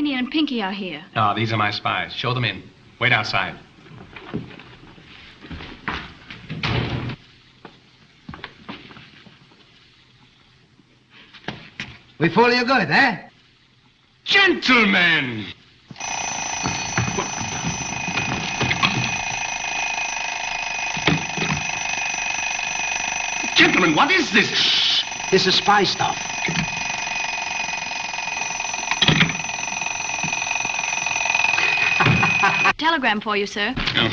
Annie and Pinky are here. Oh, these are my spies. Show them in. Wait outside. We fool you good, eh? Gentlemen! Gentlemen, what is this? Shh. This is spy stuff. Telegram for you, sir. Oh.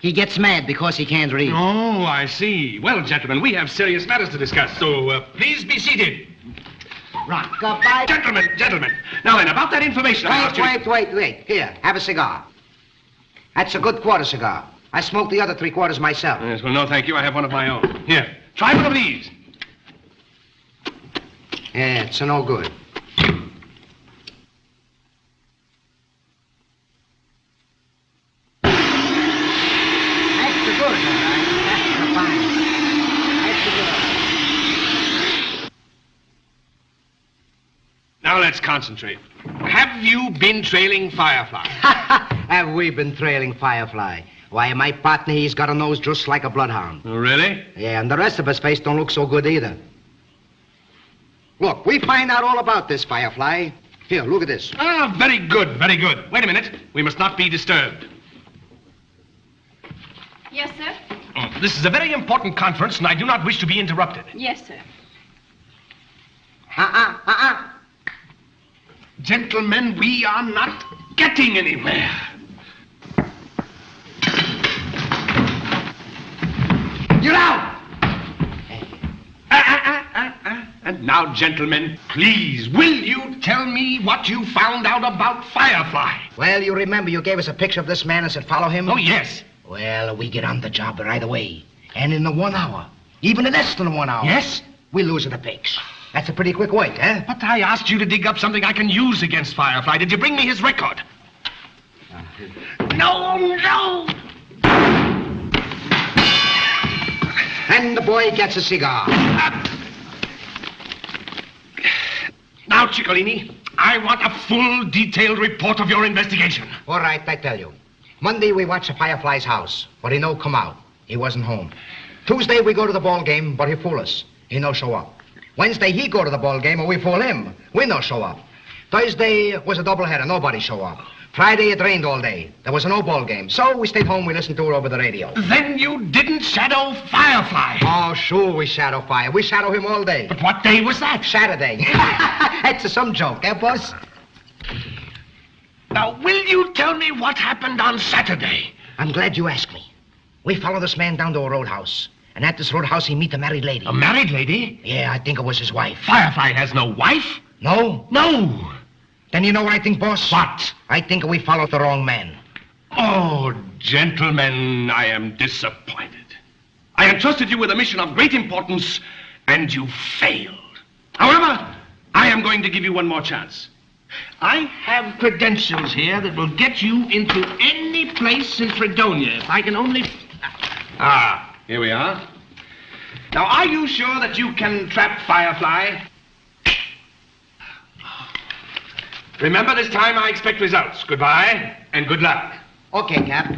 He gets mad because he can't read. Oh, I see. Well, gentlemen, we have serious matters to discuss, so uh, please be seated. Rock-a-bye. Gentlemen, gentlemen. Now then, about that information I Wait, asked you... wait, wait, wait. Here, have a cigar. That's a good quarter cigar. I smoke the other three quarters myself. Yes, well, no, thank you. I have one of my own. Here, try one of these. Yeah, it's no good. That's the good, all right. That's the fine. That's the good. Now let's concentrate. Have you been trailing Firefly? Have we been trailing Firefly? Why, my partner, he's got a nose just like a bloodhound. Oh, really? Yeah, and the rest of his face don't look so good either. Look, we find out all about this Firefly. Here, look at this. Ah, very good, very good. Wait a minute. We must not be disturbed. Yes, sir. Oh, this is a very important conference, and I do not wish to be interrupted. Yes, sir. Uh-uh, uh-uh. Gentlemen, we are not getting anywhere. You're out! Ah, ah, ah. And now, gentlemen, please, will you tell me what you found out about Firefly? Well, you remember you gave us a picture of this man and said follow him? Oh, yes. Well, we get on the job right away. And in the one hour, even in less than one hour, Yes? we lose the pics. That's a pretty quick work, eh? But I asked you to dig up something I can use against Firefly. Did you bring me his record? No, no! And the boy gets a cigar. Now, Chicolini, I want a full, detailed report of your investigation. All right, I tell you. Monday, we watch the Firefly's house, but he no come out. He wasn't home. Tuesday, we go to the ball game, but he fool us. He no show up. Wednesday, he go to the ball game, and we fool him. We no show up. Thursday was a doubleheader. Nobody show up. Friday, it rained all day. There was no ball game. So we stayed home. We listened to it over the radio. Then you didn't shadow Firefly. Oh, sure, we shadow fire. We shadow him all day. But what day was that? Saturday. That's a some joke, eh, boss? Now, will you tell me what happened on Saturday? I'm glad you asked me. We follow this man down to a roadhouse. And at this roadhouse, he meet a married lady. A married lady? Yeah, I think it was his wife. Firefly has no wife? No? No. Then you know what I think, boss? What? I think we followed the wrong man. Oh, gentlemen, I am disappointed. I entrusted you with a mission of great importance, and you failed. However, I am going to give you one more chance. I have credentials here that will get you into any place in Fredonia if I can only. Ah, here we are. Now, are you sure that you can trap Firefly? Remember, this time I expect results. Goodbye, and good luck. Okay, Cap.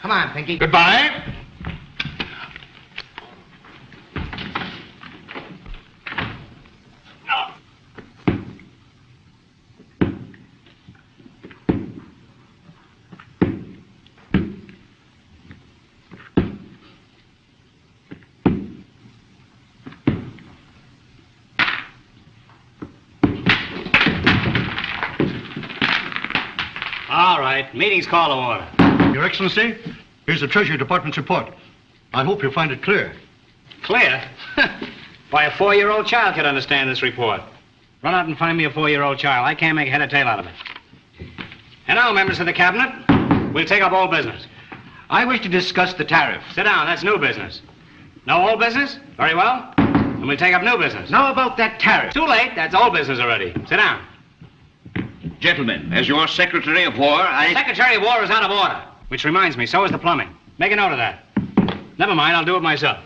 Come on, Pinky. Goodbye. All right, meeting's call to order. Your Excellency, here's the Treasury Department's report. I hope you'll find it clear. Clear? Why, a four-year-old child could understand this report. Run out and find me a four-year-old child. I can't make head or tail out of it. And now, members of the cabinet, we'll take up all business. I wish to discuss the tariff. Sit down, that's new business. No old business? Very well. And we'll take up new business. Now about that tariff. Too late, that's old business already. Sit down. Gentlemen, as your Secretary of War, I... Secretary of War is out of order. Which reminds me, so is the plumbing. Make a note of that. Never mind, I'll do it myself.